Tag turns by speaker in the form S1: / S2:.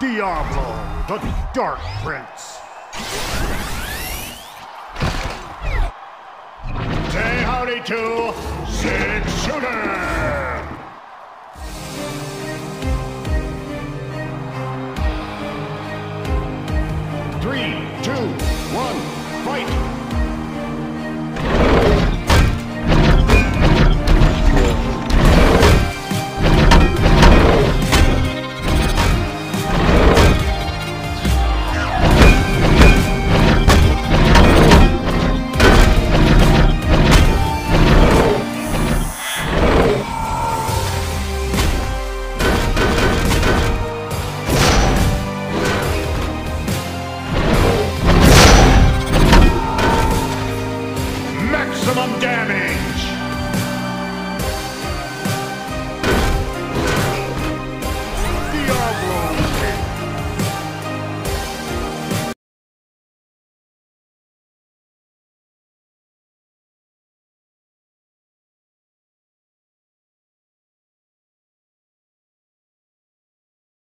S1: Diablo, the Dark Prince. Say howdy to Six Shooter! Three, two, one, fight! damage.